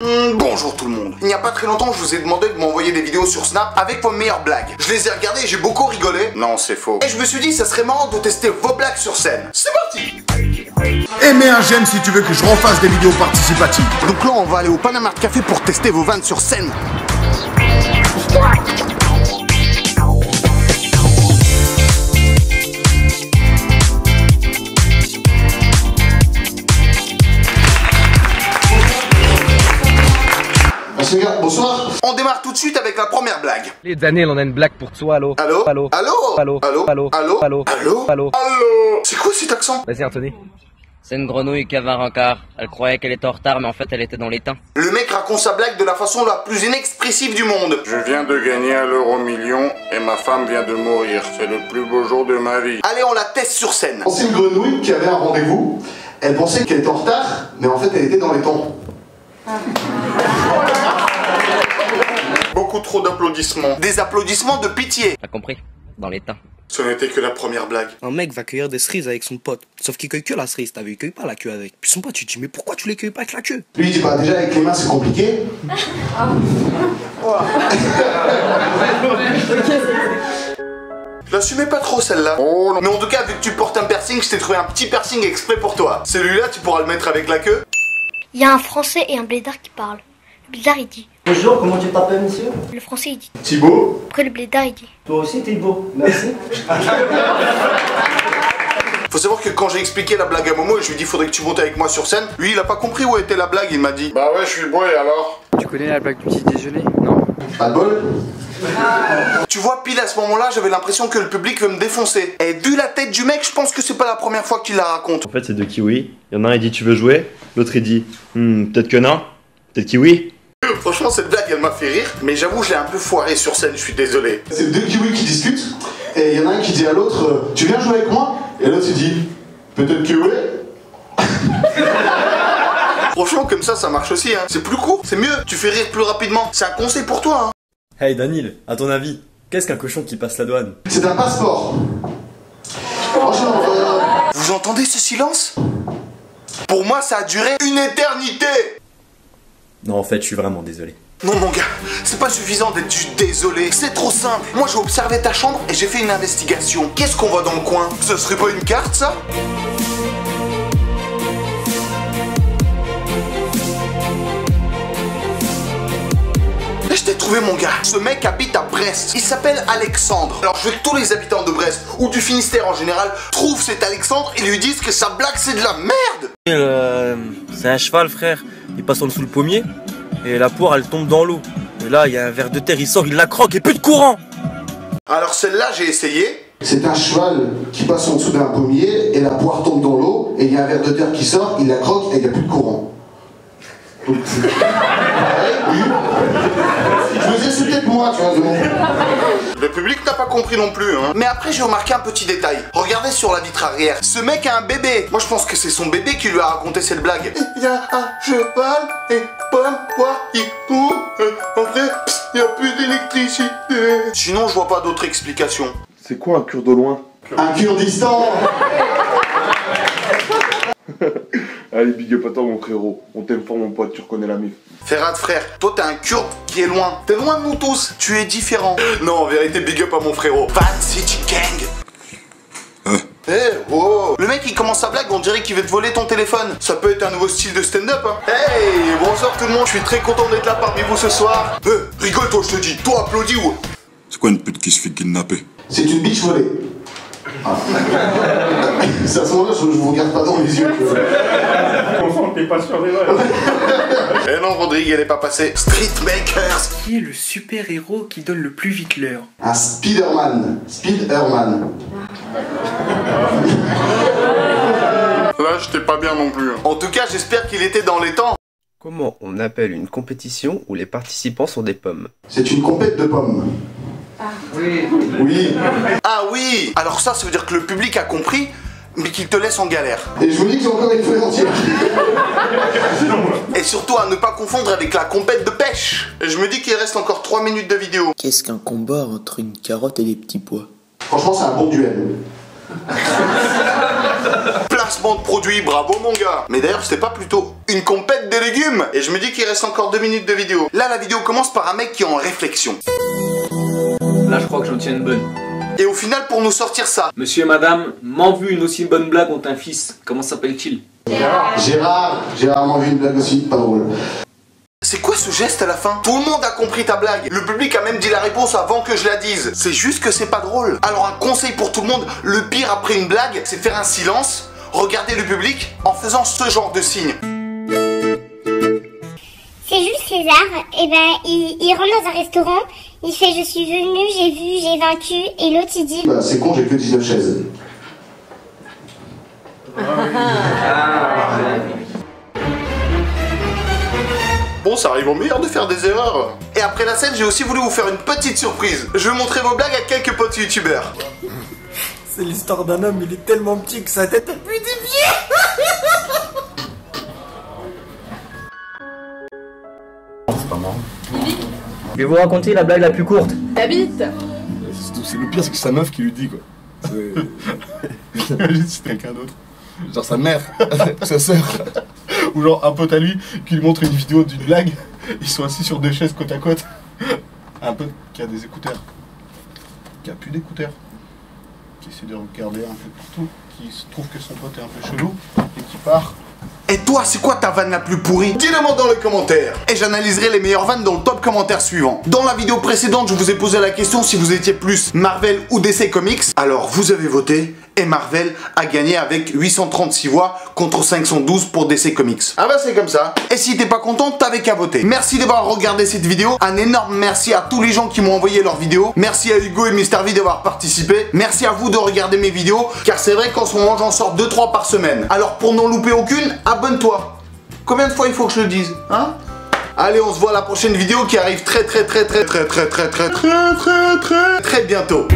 Hmm, bonjour tout le monde. Il n'y a pas très longtemps, je vous ai demandé de m'envoyer des vidéos sur Snap avec vos meilleures blagues. Je les ai regardées et j'ai beaucoup rigolé. Non, c'est faux. Et je me suis dit, ça serait marrant de tester vos blagues sur scène. C'est parti Et mets un j'aime si tu veux que je refasse des vidéos participatives. Donc là, on va aller au Panama de Café pour tester vos vannes sur scène. On démarre tout de suite avec la première blague. Les Daniel, on a une blague pour toi, allô Allô Allô Allô Allô Allô Allô Allô Allô Allô Allô Allô C'est quoi cet accent Vas-y, Anthony. C'est une grenouille qui avait un rencard. Elle croyait qu'elle était en retard, mais en fait, elle était dans les temps. Le mec raconte sa blague de la façon la plus inexpressive du monde. Je viens de gagner un euro million et ma femme vient de mourir. C'est le plus beau jour de ma vie. Allez, on la teste sur scène. C'est une grenouille qui avait un rendez-vous. Elle pensait qu'elle était en retard, mais en fait elle était dans les temps. Beaucoup trop d'applaudissements. Des applaudissements de pitié. T'as compris? Dans les temps. Ce n'était que la première blague. Un mec va cueillir des cerises avec son pote. Sauf qu'il cueille que la cerise, t'as vu, il cueille pas la queue avec. Puis son pote, tu te dis, mais pourquoi tu les cueilles pas avec la queue? Lui il dit bah déjà avec les mains c'est compliqué. Je l'assumais pas trop celle-là. Oh non. Mais en tout cas, vu que tu portes un piercing, je t'ai trouvé un petit piercing exprès pour toi. Celui-là, tu pourras le mettre avec la queue. Il y a un français et un blédard qui parlent. Le blédard il dit. Bonjour, comment tu t'appelles, monsieur Le français il dit. Thibaut, Après le blédard il dit. Toi aussi, t'es beau. Merci. Faut savoir que quand j'ai expliqué la blague à Momo et je lui ai dit faudrait que tu montes avec moi sur scène, lui il a pas compris où était la blague, il m'a dit. Bah ouais, je suis beau et alors Tu connais la blague du petit déjeuner? Non. pas de bol. Tu vois, pile à ce moment-là, j'avais l'impression que le public veut me défoncer. Et vu la tête du mec, je pense que c'est pas la première fois qu'il la raconte. En fait, c'est deux kiwis. Il y en a un, il dit Tu veux jouer? L'autre, il dit Hmm, Peut-être que non. Peut-être kiwi. Franchement, cette blague, elle m'a fait rire, mais j'avoue, je l'ai un peu foiré sur scène, je suis désolé. C'est deux kiwis qui discutent. Et il y en a un qui dit à l'autre euh, Tu viens jouer avec moi? Et l'autre il dit Peut-être que. Franchement, comme ça, ça marche aussi, hein. C'est plus court, c'est mieux, tu fais rire plus rapidement. C'est un conseil pour toi, hein. Hey Daniel, à ton avis, qu'est-ce qu'un cochon qui passe la douane? C'est un passeport. Franchement, euh, Vous entendez ce silence? Pour moi, ça a duré une éternité Non, en fait, je suis vraiment désolé. Non mon gars, c'est pas suffisant d'être juste désolé, c'est trop simple. Moi j'ai observé ta chambre et j'ai fait une investigation. Qu'est-ce qu'on voit dans le coin? Ce serait pas une carte ça? Je t'ai trouvé mon gars. Ce mec habite à Brest. Il s'appelle Alexandre. Alors je veux que tous les habitants de Brest ou du Finistère en général trouvent cet Alexandre et lui disent que sa blague c'est de la merde. Euh, C'est un cheval, frère. Il passe en dessous le pommier. Et la poire, elle tombe dans l'eau. Et là, il y a un ver de terre, il sort, il la croque et plus de courant Alors celle-là j'ai essayé. c'est un cheval qui passe en dessous d'un pommier et la poire tombe dans l'eau et il y a un ver de terre qui sort, il la croque et il n'y a plus de courant. Oui. Je me disais c'est peut-être moi, tu vois. Le public n'a pas compris non plus, hein. Mais après, j'ai remarqué un petit détail. Regardez sur la vitre arrière. Ce mec a un bébé. Moi, je pense que c'est son bébé qui lui a raconté cette blague. Il y a un cheval et pomme, poire, il court. En vrai, il n'y a plus d'électricité. Sinon, je vois pas d'autre explication. C'est quoi un cure de loin? Un Kurdistan Allez, big up à toi, mon frérot. On t'aime fort, mon pote, tu reconnais la mif. Ferrat frère, toi t'es un kurde qui est loin. T'es loin de nous tous. Tu es différent. Non, en vérité, big up à mon frérot. Van City Gang. Eh, oh Le mec il commence sa blague, on dirait qu'il veut te voler ton téléphone. Ça peut être un nouveau style de stand-up, hein. Hey, bonsoir tout le monde, je suis très content d'être là parmi vous ce soir. Eh, rigole toi, je te dis. Toi, applaudis ou... C'est quoi une pute qui se fait kidnapper? C'est une biche volée. Ah. C'est à ce moment-là, je, je vous regarde pas dans les yeux. Eh non, Rodrigue, elle est pas passée. Street Makers. Qui est le super-héros qui donne le plus vite l'heure? Un Spider-Man. Spider-Man. Là, j'étais pas bien non plus. hein. En tout cas, j'espère qu'il était dans les temps. Comment on appelle une compétition où les participants sont des pommes? C'est une compète de pommes. Oui. Ah oui Alors ça, ça veut dire que le public a compris, mais qu'il te laisse en galère. Et je vous dis que c'est encore une feuille entière. Et surtout à ne pas confondre avec la compète de pêche. Et je me dis qu'il reste encore 3 minutes de vidéo. Qu'est-ce qu'un combat entre une carotte et des petits pois? Franchement, c'est un bon duel. Place placement de produit, bravo mon gars. Mais d'ailleurs, c'était pas plutôt une compète des légumes Et je me dis qu'il reste encore deux minutes de vidéo. Là, la vidéo commence par un mec qui est en réflexion. Là, je crois que j'en tiens une bonne. Et au final, pour nous sortir ça, Monsieur et madame, m'en vu une aussi bonne blague ont un fils. Comment s'appelle-t-il? Gérard, Gérard m'a vu une blague aussi, pas drôle. c'est quoi ce geste à la fin? Tout le monde a compris ta blague. Le public a même dit la réponse avant que je la dise. C'est juste que c'est pas drôle. Alors un conseil pour tout le monde, le pire après une blague, c'est faire un silence, regarder le public en faisant ce genre de signe. C'est Jules César, et ben il, il rentre dans un restaurant, il fait je suis venu, j'ai vu, j'ai vaincu, et l'autre il dit Bah, c'est con, j'ai que 19 chaises. Bon, ça arrive au meilleur de faire des erreurs. Et après la scène, j'ai aussi voulu vous faire une petite surprise. Je vais montrer vos blagues à quelques potes youtubeurs. C'est l'histoire d'un homme, il est tellement petit que sa tête elle pue des Je vais vous raconter la blague la plus courte. T'habites C'est le pire, c'est que c'est sa meuf qui lui dit quoi. C'est- Imagine si c'était quelqu'un d'autre. Genre sa mère, sa sœur, ou genre un pote à lui qui lui montre une vidéo d'une blague. Ils sont assis sur deux chaises côte à côte. Un pote qui a des écouteurs, qui a plus d'écouteurs, qui essaie de regarder un peu partout, qui se trouve que son pote est un peu chelou et qui part. Et toi, c'est quoi ta vanne la plus pourrie Dis-le moi dans les commentaires. Et j'analyserai les meilleures vannes dans le top commentaire suivant. Dans la vidéo précédente, je vous ai posé la question si vous étiez plus Marvel ou DC Comics. Alors, vous avez voté et Marvel a gagné avec 836 voix contre 512 pour DC Comics. Ah bah c'est comme ça. Et si t'es pas content, t'avais qu'à voter. Merci d'avoir regardé cette vidéo. Un énorme merci à tous les gens qui m'ont envoyé leurs vidéos. Merci à Hugo et Mister V d'avoir participé. Merci à vous de regarder mes vidéos. Car c'est vrai qu'en ce moment j'en sors 2-3 par semaine. Alors pour n'en louper aucune, abonne-toi. Combien de fois il faut que je le dise Hein Allez, on se voit à la prochaine vidéo qui arrive très très très très très très très très très très très très bientôt.